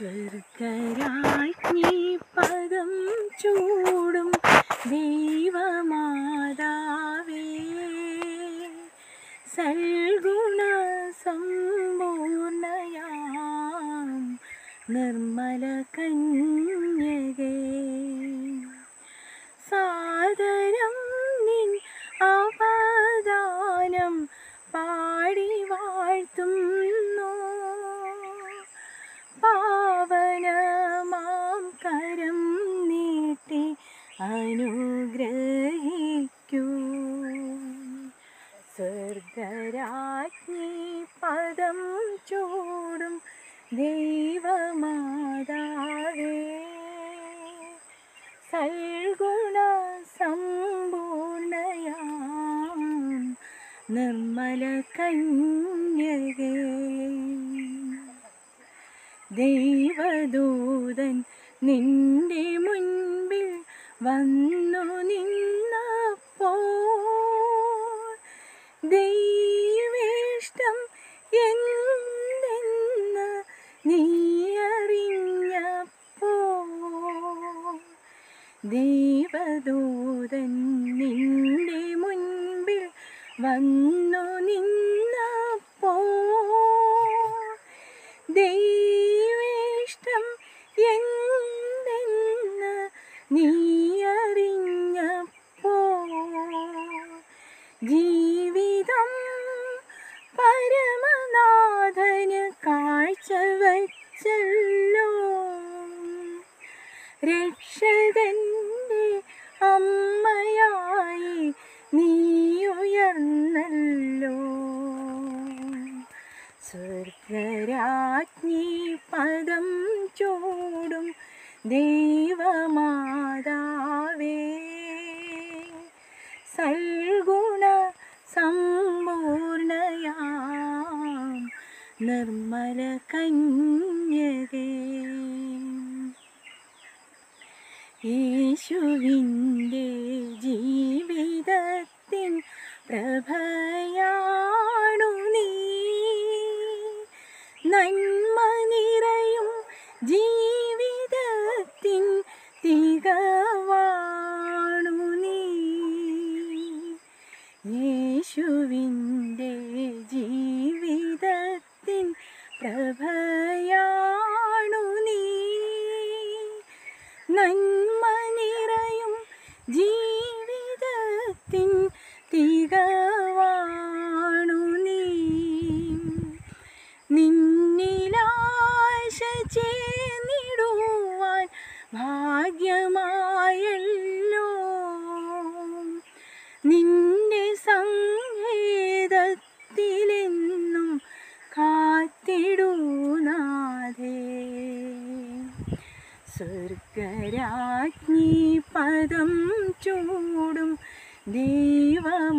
സ്വർഗരാജ്ഞി പദം ചൂടും ദൈവമാതാവേ. സൽഗുണ സമ്പൂർണയാം നിർമ്മല കന്യകേ. സാദരം അനുഗ്രഹിക്കൂ. സ്വർഗരാജ്ഞി പദം ചൂടും ദൈവമാതാവേ. സൽഗുണ സമ്പൂർണയാം നിർമ്മല കന്യകേ. ദൈവദൂതൻ നിന്റെ മുൻപിൽ വന്നു നിന്നപ്പോൾ ദൈവേഷ്ടം എന്തെന്ന് നീ അറിഞ്ഞപ്പോൾ ദൈവദൂതൻ നിന്റെ മുൻപിൽ വന്നു നിന്നപ്പോൾ ദൈവേഷ്ടം എന്തെന്ന് രക്ഷകന്റെ അമ്മയായി നീ ഉയർന്നല്ലോ സ്വർഗരാജ്ഞി പദം ചൂടും ദൈവമാതാവേ. സൽഗുണ സമ്പൂർണയാം നിർമ്മല കന്യകേ. യേശുവിന്റെ ജീവിതത്തിൻ പ്രഭയാണു നീ. നന്മ നിറയും ജീവിതത്തിൻ തികവാണു നീ. യേശുവിന്റെ ജീവിതത്തിൻ പ്രഭയാണു നീ. നന്മ ജീവിതത്തിൻ സ്വർഗരാജ്ഞി പദം ചൂടും ദൈവമാതാവേ